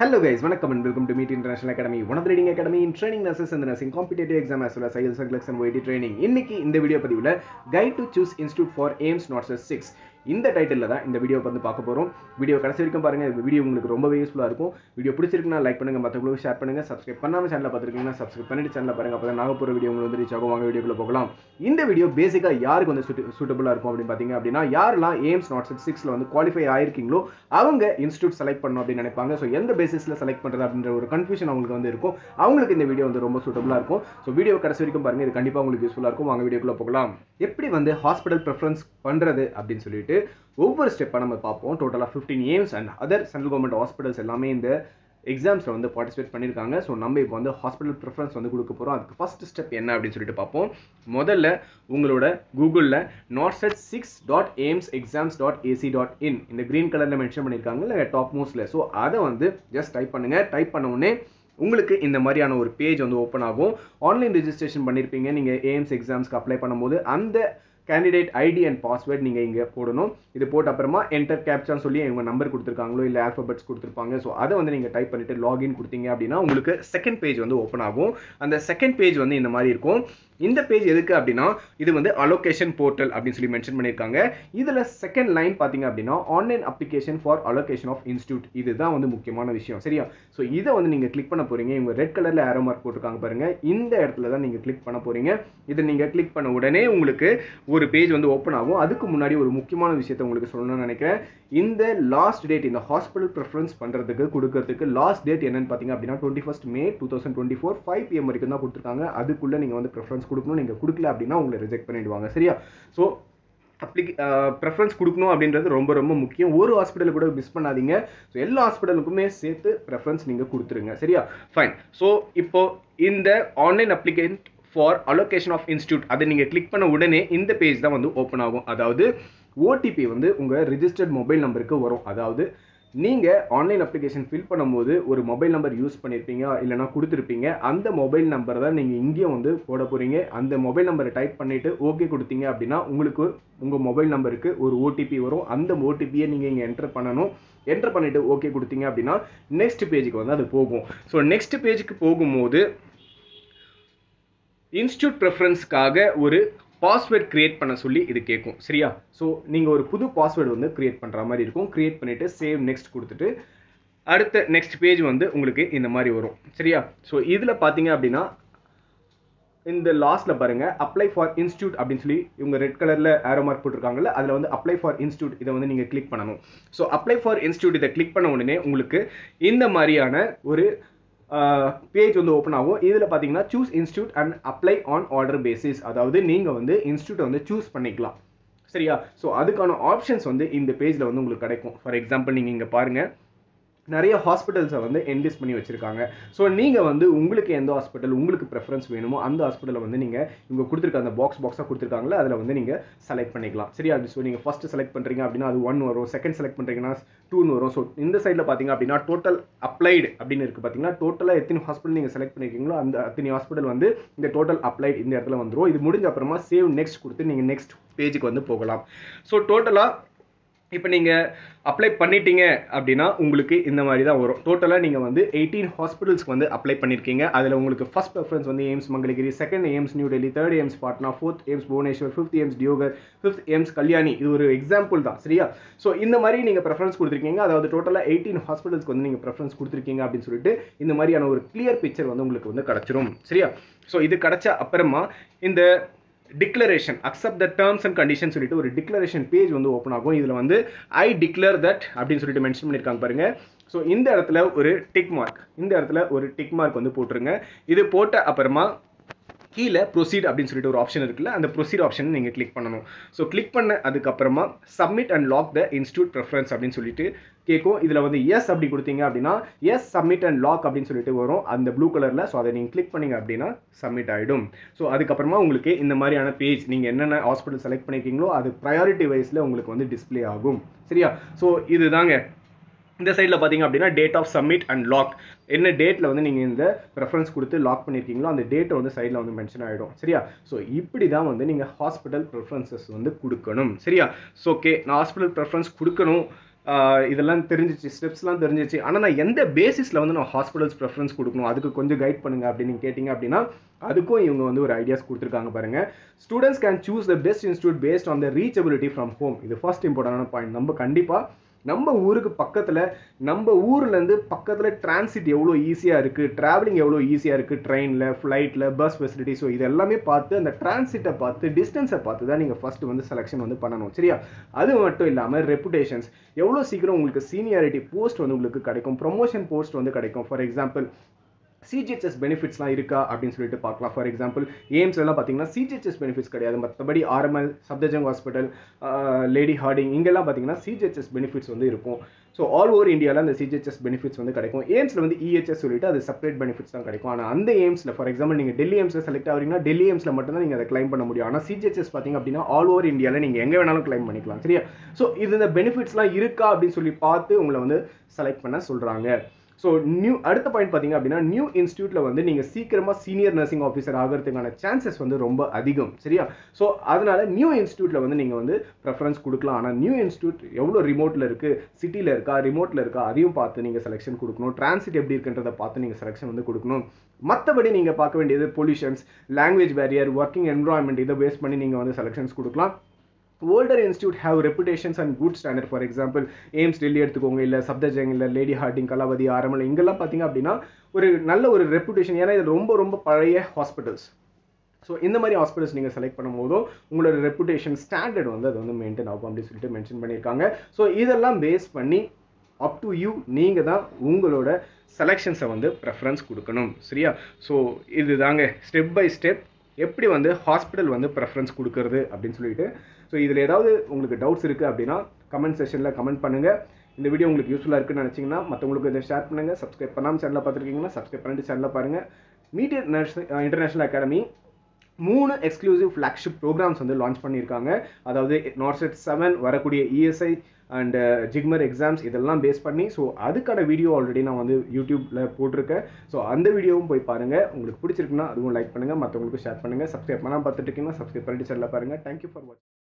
Hello guys வணக்கம் and welcome to meet international academy one reading academy in training nurses இந்த nursing competitive exam as well childs and and OET training இன்னைக்கு இந்த video பதிவில் guide to choose institute for AIIMS NORCET six இந்த டைட்டிலில் தான் இந்த video வந்து பார்க்க போகிறோம் வீடியோ கடைசி வரைக்கும் பாருங்கள் வீடியோ உங்களுக்கு ரொம்பவே யூஸ்ஃபுல்லாக இருக்கும். வீடியோ பிடிச்சிருக்குன்னா லைக் பண்ணுங்கள் மற்றவங்களுக்கு ஷேர் பண்ணுங்கள் சப்ஸ்கிரைப் பண்ணாமல் சேனலில் பார்த்துருக்கீங்கன்னா சப்ஸ்கிரைப் பண்ணிட்டு சேனலில் பாருங்கள் அப்போ தான் நாகப்பூர் வீடியோ உங்களுக்கு வந்து ரீச் ஆகும். வாங்க வீடியோக்குள்ள போகலாம். இந்த வீடியோ பேசிக்காக யாருக்கு வந்து சூட்டபுளாக இருக்கும் அப்படின்னு பார்த்தீங்க அப்படின்னா யாரெல்லாம் எய்ம்ஸ் நாட் சிக்ஸில் வந்து குவாலிஃபை ஆயிருக்கீங்களோ அவங்க இன்ஸ்டியூட் செலக்ட் பண்ணணும் அப்படின்னு நினைப்பாங்க. ஸோ எந்த பேசிஸில் செலக்ட் பண்ணுறது அப்படின்ற ஒரு கன்ஃபியூஷன் அவங்களுக்கு வந்து இருக்கும். அவங்களுக்கு இந்த வீடியோ வந்து ரொம்ப சூட்டபுளாக இருக்கும். ஸோ வீடியோ கடைசி வரைக்கும் பாருங்கள் இது கண்டிப்பாக உங்களுக்கு யூஸ்ஃபுல்லாக இருக்கும். வாங்க வீடியோக்குள்ளே போகலாம். எப்படி வந்து ஹாஸ்பிட்டல் ப்ரிஃபரன்ஸ் பண்ணுறது அப்படின்னு சொல்லிட்டு ஒவ்வொரு ஸ்டெப்பாக நம்ம பார்ப்போம். டோட்டலாக fifteen AIIMS and other central government hospitals எல்லாமே இந்த எக்ஸாம்ஸில் வந்து பார்ட்டிசிபேட் பண்ணியிருக்காங்க ஸோ நம்ம இப்போ வந்து ஹாஸ்பிட்டல் ப்ரிஃபரன்ஸ் வந்து கொடுக்க போகிறோம் அதுக்கு ஃபஸ்ட் ஸ்டெப் என்ன அப்படின்னு சொல்லிட்டு பார்ப்போம். முதல்ல உங்களோட கூகுளில் NORCET six dot AIIMS exams dot AC dot in இந்த க்ரீன் கலரில் மென்ஷன் பண்ணியிருக்காங்க இல்லை டாப் மோஸ்ட்டில் ஸோ அதை வந்து ஜஸ்ட் டைப் பண்ணுங்கள் டைப் பண்ண உடனே உங்களுக்கு இந்த மாதிரியான ஒரு பேஜ் வந்து ஓப்பன் ஆகும். ஆன்லைன் ரிஜிஸ்ட்ரேஷன் பண்ணியிருப்பீங்க நீங்கள் எய்ம்ஸ் எக்ஸாம்ஸ்க்கு அப்ளை பண்ணும்போது அந்த கேண்டிடேட் ஐடி அண்ட் பாஸ்வேர்ட் நீங்கள் இங்கே போடணும். இது போட்ட அப்புறமா என்டர் கேப்சான்னு சொல்லி இவங்க நம்பர் கொடுத்துருக்காங்களோ இல்லை ஆல்ஃபபெட்ஸ் கொடுத்துருப்பாங்க. ஸோ அதை வந்து நீங்கள் டைப் பண்ணிவிட்டு லாகின் கொடுத்தீங்க அப்படின்னா உங்களுக்கு செகண்ட் பேஜ் வந்து ஓப்பன் ஆகும். அந்த செகண்ட் பேஜ் வந்து இந்த மாதிரி இருக்கும். இந்த பேஜ் எதுக்கு அப்படின்னா இது வந்து அலோகேஷன் போர்ட்டல் அப்படின்னு சொல்லி மென்ஷன் பண்ணியிருக்காங்க. இதில் செகண்ட் லைன் பார்த்தீங்க அப்படின்னா online application for allocation of institute இதுதான் வந்து முக்கியமான விஷயம் சரியா? ஸோ இதை வந்து நீங்கள் கிளிக் பண்ண போகிறீங்க இவங்க ரெட் கலரில் ஏரோ மார்க் போட்டிருக்காங்க பாருங்க. இந்த இடத்துல தான் நீங்கள் கிளிக் பண்ண போகிறீங்க இதை நீங்கள் கிளிக் பண்ண உடனே உங்களுக்கு ஒரு பேஜ் வந்து ஓப்பன் ஆகும். அதுக்கு முன்னாடி ஒரு முக்கியமான விஷயத்தை உங்களுக்கு சொல்லணும்னு நினைக்கிறேன். இந்த லாஸ்ட் டேட் இந்த ஹாஸ்பிட்டல் ப்ரிஃபரன்ஸ் பண்ணுறதுக்கு கொடுக்கறதுக்கு லாஸ்ட் டேட் என்னன்னு பார்த்தீங்க அப்படின்னா twenty first May two thousand twenty four five PM வரைக்கும் தான் கொடுத்துருக்காங்க. அதுக்குள்ளே நீங்கள் வந்து ப்ரிஃபரன்ஸ் கொடுக்கணும் நீங்கள் கொடுக்கல அப்படின்னா உங்களை ரிஜெக்ட் பண்ணிடுவாங்க. சரியா? ஸோ அப்ளிக் ப்ரெஃபரன்ஸ் கொடுக்கணும் அப்படின்றது ரொம்ப ரொம்ப முக்கியம். ஒரு ஹாஸ்பிட்டல் கூட மிஸ் பண்ணாதீங்க. ஸோ எல்லா ஹாஸ்பிட்டலுக்குமே சேர்த்து ப்ரெஃபரன்ஸ் நீங்கள் கொடுத்துருங்க. சரியா? ஃபைன் ஸோ இப்போ இந்த online applicant for allocation of institute அதை நீங்கள் கிளிக் பண்ண உடனே இந்த பேஜ் தான் வந்து ஓப்பன் ஆகும். அதாவது ஓடிபி வந்து உங்கள் ரிஜிஸ்டர்ட் மொபைல் நம்பருக்கு வரும். அதாவது நீங்கள் ஆன்லைன் அப்ளிகேஷன் ஃபில் பண்ணும்போது ஒரு மொபைல் நம்பர் யூஸ் பண்ணியிருப்பீங்க இல்லைனா கொடுத்துருப்பீங்க. அந்த மொபைல் நம்பர் தான் நீங்கள் இங்கேயும் வந்து போட போகிறீங்க அந்த மொபைல் நம்பரை டைப் பண்ணிவிட்டு ஓகே கொடுத்தீங்க அப்படின்னா உங்களுக்கு உங்கள் மொபைல் நம்பருக்கு ஒரு ஓடிபி வரும். அந்த ஓடிபியை நீங்கள் இங்கே என்டர் பண்ணணும். என்டர் பண்ணிவிட்டு ஓகே கொடுத்தீங்க அப்படின்னா நெக்ஸ்ட் பேஜுக்கு வந்து அது போகும். ஸோ நெக்ஸ்ட் பேஜுக்கு போகும்போது இன்ஸ்டியூட் ப்ரெஃபரன்ஸ்க்காக ஒரு பாஸ்வேர்ட் க்ரியேட் பண்ண சொல்லி இது கேட்கும் சரியா? ஸோ நீங்கள் ஒரு புது பாஸ்வேர்டு வந்து க்ரியேட் பண்ணுற மாதிரி இருக்கும். க்ரியேட் பண்ணிவிட்டு சேவ் நெக்ஸ்ட் கொடுத்துட்டு அடுத்த நெக்ஸ்ட் பேஜ் வந்து உங்களுக்கு இந்த மாதிரி வரும் சரியா? ஸோ இதில் பார்த்தீங்க அப்படின்னா இந்த லாஸ்ட்டில் பாருங்க அப்ளை ஃபார் இன்ஸ்டியூட் அப்படின்னு சொல்லி இவங்க ரெட் கலரில் ஆரோ மார்க் போட்டிருக்காங்கல்ல அதில் வந்து அப்ளை ஃபார் இன்ஸ்டியூட் இதை வந்து நீங்கள் கிளிக் பண்ணணும். ஸோ அப்ளை ஃபார் இன்ஸ்டியூட் இதை கிளிக் பண்ண உடனே உங்களுக்கு இந்த மாதிரியான ஒரு பேஜ் வந்து ஓப்பன் ஆகும். இதில் பார்த்தீங்கன்னா choose institute and apply on order basis அதாவது நீங்கள் வந்து இன்ஸ்டியூட்டை வந்து சூஸ் பண்ணிக்கலாம். சரியா? ஸோ அதுக்கான ஆப்ஷன்ஸ் வந்து இந்த பேஜில் வந்து உங்களுக்கு கிடைக்கும். ஃபார் எக்ஸாம்பிள் நீங்கள் இங்கே பாருங்கள் நிறைய ஹாஸ்பிட்டல்ஸை வந்து என்லிஸ்ட் பண்ணி வச்சுருக்காங்க. ஸோ நீங்கள் வந்து உங்களுக்கு எந்த ஹாஸ்பிட்டல் உங்களுக்கு ப்ரெஃபரன்ஸ் வேணுமோ அந்த ஹாஸ்பிட்டலை வந்து நீங்கள் இவங்க கொடுத்துருக்க அந்த பாக்ஸ் பாக்ஸாக கொடுத்துருக்காங்களே அதில் வந்து நீங்கள் செலக்ட் பண்ணிக்கலாம். சரியா? அது ஸோ நீங்கள் ஃபஸ்ட்டு செலக்ட் பண்ணுறீங்க அப்படின்னா அது ஒன் வரும். செகண்ட் செலக்ட் பண்ணுறீங்கன்னா டூன்னு வரும். ஸோ இந்த சைடில் பார்த்தீங்க அப்படின்னா டோட்டல் அப்ளைடு அப்படின்னு இருக்குது பார்த்தீங்கன்னா டோட்டலாக எத்தனை ஹாஸ்பிட்டல் நீங்கள் செலக்ட் பண்ணியிருக்கீங்களோ அந்த அத்தனை ஹாஸ்பிட்டல் வந்து இந்த டோட்டல் அப்ளைடு இந்த இடத்துல வந்துடும் இது முடிஞ்ச அப்புறமா சேவ் நெக்ஸ்ட் கொடுத்து நீங்கள் நெக்ஸ்ட் பேஜுக்கு வந்து போகலாம். ஸோ டோட்டலாக இப்போ நீங்கள் அப்ளை பண்ணிட்டீங்க அப்படின்னா உங்களுக்கு இந்த மாதிரி தான் வரும் டோட்டலாக நீங்கள் வந்து எயிட்டீன் ஹாஸ்பிட்டல்ஸ்க்கு வந்து அப்ளை பண்ணியிருக்கீங்க அதில் உங்களுக்கு ஃபஸ்ட் ப்ரிஃபரன்ஸ் வந்து AIIMS Mangalagiri second AIIMS New Delhi third AIIMS Patna fourth AIIMS Bhubaneswar fifth AIIMS Deoghar fifth AIIMS Kalyani இது ஒரு எக்ஸாம்பிள் தான் சரியா? ஸோ இந்த மாதிரி நீங்கள் ப்ரெஃபரன்ஸ் கொடுத்துருக்கீங்க. அதாவது டோட்டலாக எயிட்டீன் ஹாஸ்பிட்டல்ஸ்க்கு வந்து நீங்கள் ப்ரெஃபரன்ஸ் கொடுத்துருக்கீங்க அப்படின்னு சொல்லிட்டு இந்த மாதிரியான ஒரு கிளியர் பிக்சர் வந்து உங்களுக்கு வந்து கிடச்சிரும் சரியா? ஸோ இது கிடச்ச அப்புறமா இந்த declaration accept the terms and condition சொல்லிட்டு ஒரு டிக்ளரேஷன் பேஜ் வந்து ஓப்பன் ஆகும். இதில் வந்து ஐ டிக்ளேர் தட் அப்படின்னு சொல்லிட்டு மென்ஷன் பண்ணியிருக்காங்க பாருங்க. ஸோ இந்த இடத்துல ஒரு டிக் மார்க் இந்த இடத்துல ஒரு டிக் மார்க் வந்து போட்டுருங்க. இது போட்ட அப்புறமா கீழே ப்ரொசீட் அப்படின்னு சொல்லிட்டு ஒரு ஆப்ஷன் இருக்குல்ல அந்த ப்ரொசீட் ஆப்ஷன் நீங்கள் கிளிக் பண்ணணும். ஸோ கிளிக் பண்ண அதுக்கப்புறமா submit and lock the institute preference அப்படின்னு சொல்லிட்டு கேட்கும் இதில் வந்து எஸ் அப்படி கொடுத்தீங்க அப்படின்னா எஸ் சப்மிட் அண்ட் லாக் அப்படின்னு சொல்லிட்டு வரும். அந்த ப்ளூ கலரில் ஸோ அதை நீங்கள் கிளிக் பண்ணீங்க அப்படின்னா சப்மிட் ஆகிடும் ஸோ அதுக்கப்புறமா உங்களுக்கு இந்த மாதிரியான பேஜ் நீங்கள் என்னென்ன ஹாஸ்பிட்டல் செலக்ட் பண்ணியிருக்கீங்களோ அது ப்ரையாரிட்டி வைஸில் உங்களுக்கு வந்து டிஸ்பிளே ஆகும். சரியா? ஸோ இதுதாங்க. இந்த சைடில் பார்த்தீங்க அப்படின்னா date of submit and lock என்ன டேட்டில் வந்து நீங்கள் இந்த ரெஃபரன்ஸ் கொடுத்து லாக் பண்ணியிருக்கீங்களோ அந்த டேட்டை வந்து சைடில் வந்து மென்ஷன் ஆகிடும் சரியா? ஸோ இப்படி தான் வந்து நீங்கள் ஹாஸ்பிட்டல் ப்ரிஃபரன்சஸ் வந்து கொடுக்கணும். சரியா? ஸோ ஓகே நான் ஹாஸ்பிட்டல் ப்ரிஃபரன்ஸ் கொடுக்கணும். இதெல்லாம் தெரிஞ்சிச்சு ஸ்டெப்ஸ்லாம் தெரிஞ்சிச்சு. ஆனால் நான் எந்த பேசிஸில் வந்து நான் ஹாஸ்பிட்டல்ஸ் ப்ரெஃபரன்ஸ் கொடுக்கணும்? அதுக்கு கொஞ்சம் கைட் பண்ணுங்க அப்படின்னு கேட்டிங்க அப்படின்னா அதுக்கும் இவங்க வந்து ஒரு ஐடியாஸ் கொடுத்துருக்காங்க பாருங்கள் students can choose the best institute based on the reachability from home இது ஃபர்ஸ்ட் இம்பார்ட்டன்டான பாயிண்ட் நம்ம கண்டிப்பாக நம்ம ஊருக்கு பக்கத்தில் நம்ம ஊர்லேருந்து பக்கத்தில் டிரான்சிட் எவ்வளோ ஈஸியாக இருக்குது ட்ராவலிங் எவ்வளோ ஈஸியாக இருக்குது ட்ரெயினில் ஃப்ளைட்டில் பஸ் ஃபெசிலிட்டி ஸோ இது எல்லாமே பார்த்து அந்த டிரான்சிட்டை பார்த்து டிஸ்டன்ஸை பார்த்து தான் நீங்கள் ஃபர்ஸ்ட் வந்து செலெக்ஷன் வந்து பண்ணணும் சரியா? அது மட்டும் இல்லாமல் ரெப்புடேஷன்ஸ் எவ்வளோ சீக்கிரம் உங்களுக்கு சீனியாரிட்டி போஸ்ட் வந்து உங்களுக்கு கிடைக்கும் ப்ரொமோஷன் போஸ்ட் வந்து கிடைக்கும். ஃபார் எக்ஸாம்பிள் சிஜிஹெச்எஸ் பெனிஃபிட்ஸ்லாம் இருக்கா அப்படின்னு சொல்லிட்டு பார்க்கலாம். ஃபார் எக்ஸாம்பிள் எய்ம்ஸ் எல்லாம் பார்த்தீங்கன்னா சிஜிஹெச்எஸ் பெனிஃபிட்ஸ் கிடையாது. மற்றபடி RML Safdarjung hospital Lady Hardinge இங்கெல்லாம் பார்த்தீங்கன்னா சிஜிஹெச்எஸ் பெனிஃபிட்ஸ் வந்து இருக்கும். ஸோ ஆல் ஓவர் இந்தியாவில் அந்த சிஜிஹெச்எஸ் பெனிஃபிட்ஸ் வந்து கிடைக்கும். எய்ம்ஸில் வந்து இஹெச்எஸ் சொல்லிட்டு அது செப்பரேட் பெனிஃபிட்ஸ் தான் கிடைக்கும். ஆனால் அந்த எய்ம்ஸில் ஃபார் எக்ஸாம்பிள் நீங்கள் டெல்லி எய்ம்ஸில் செலக்ட் ஆகிறீங்கன்னா டெல்லி எய்ம்ஸில் மட்டும் தான் நீங்கள் அதை கிளைம் பண்ண முடியும். ஆனால் சிஜிஹெச்எஸ் பார்த்தீங்க அப்படின்னா ஆல் ஓவர் இந்தியாவில் நீங்கள் எங்கே வேணாலும் கிளைம் பண்ணிக்கலாம். சரியா? ஸோ இது இந்த பெனிஃபிட்ஸ்லாம் இருக்கா அப்படின்னு சொல்லி பார்த்து உங்களை வந்து செலக்ட் பண்ண சொல்கிறாங்க ஸோ நியூ அடுத்த பாயிண்ட் பார்த்தீங்க அப்படின்னா நியூ இன்ஸ்டியூட்டில் வந்து நீங்கள் சீக்கிரமாக சீனியர் நர்சிங் ஆஃபீஸர் ஆகிறதுக்கான சான்சஸ் வந்து ரொம்ப அதிகம் சரியா? ஸோ அதனால் நியூ இன்ஸ்டியூட்டில் வந்து நீங்கள் வந்து ப்ரெஃபரன்ஸ் கொடுக்கலாம். ஆனால் நியூ இன்ஸ்டியூட் எவ்வளோ ரிமோட்டில் இருக்குது சிட்டியில் இருக்கா ரிமோட்டில் இருக்கா அதையும் பார்த்து நீங்கள் செலெக்ஷன் கொடுக்கணும். டிரான்சிட் எப்படி இருக்குன்றதை பார்த்து நீங்கள் செலெக்ஷன் வந்து கொடுக்கணும். மற்றபடி நீங்கள் பார்க்க வேண்டியது pollutions language barrier working environment இதை பேஸ் பண்ணி நீங்கள் வந்து செலெக்ஷன்ஸ் கொடுக்கலாம். Older institute have reputations and good standard for example AIIMS Delhi எடுத்துக்கோங்க இல்லை சப்தஜங் இல்லை லேடி ஹார்டிங் கலாவதி ஆரம்பம் இங்கெல்லாம் பார்த்தீங்க அப்படின்னா ஒரு நல்ல ஒரு ரெப்புடேஷன் ஏன்னா இது ரொம்ப ரொம்ப பழைய ஹாஸ்பிட்டல்ஸ் ஸோ இந்த மாதிரி ஹாஸ்பிட்டல்ஸ் நீங்கள் செலக்ட் பண்ணும்போதும் உங்களோட ரெப்புடேஷன் ஸ்டாண்டர்ட் வந்து அது வந்து மெயின்டைன் ஆகும் அப்படின்னு சொல்லிட்டு மென்ஷன் பண்ணியிருக்காங்க. ஸோ இதெல்லாம் பேஸ் பண்ணி அப் டு யூ நீங்கள் தான் உங்களோட செலெக்ஷன்ஸை வந்து ப்ரெஃபரன்ஸ் கொடுக்கணும். சரியா? ஸோ இதுதாங்க. ஸ்டெப் பை ஸ்டெப் எப்படி வந்து ஹாஸ்பிட்டல் வந்து ப்ரெஃபரன்ஸ் கொடுக்கறது அப்படின்னு சொல்லிட்டு. ஸோ இதில் ஏதாவது உங்களுக்கு டவுட்ஸ் இருக்குது அப்படின்னா கமெண்ட் செஷனில் கமெண்ட் பண்ணுங்கள் இந்த வீடியோ உங்களுக்கு யூஸ்ஃபுல்லாக இருக்குன்னு நினச்சிங்கன்னா மற்றவங்களுக்கு இதை ஷேர் பண்ணுங்கள் சப்ஸ்கிரைப் பண்ணாமல் சேனலில் பார்த்துருக்கீங்கன்னா சப்ஸ்கிரைப் பண்ணிட்டு சேனலில் பாருங்கள் மீடியட் இன்டர்நேஷனல் அகாடமி மூணு எக்ஸ்க்ளூசிவ் ஃப்ளாக்ஷிப் ப்ரோக்ராம்ஸ் வந்து லான்ச் பண்ணியிருக்காங்க. அதாவது நார்செட் செவன் வரக்கூடிய இஎஸ்ஐ அண்ட் ஜிக்மர் எக்ஸாம்ஸ் இதெல்லாம் பேஸ் பண்ணி ஸோ அதுக்கான வீடியோ ஆல்ரெடி நான் வந்து யூடியூப்பில் போட்டிருக்கேன். ஸோ அந்த வீடியோவும் போய் பாருங்கள் உங்களுக்கு பிடிச்சிருக்குன்னா அதுவும் லைக் பண்ணுங்கள் மற்றவங்களுக்கு ஷேர் பண்ணுங்கள் சப்ஸ்கிரைப் பண்ணால் பார்த்துட்டு இருக்கீங்கன்னா சப்ஸ்கிரைப் பண்ணிட்டு செல்ல பாருங்கள் தேங்க்யூ ஃபார் வாட்சிங்